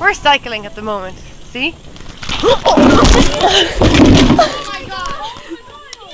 We're cycling at the moment. See? Oh!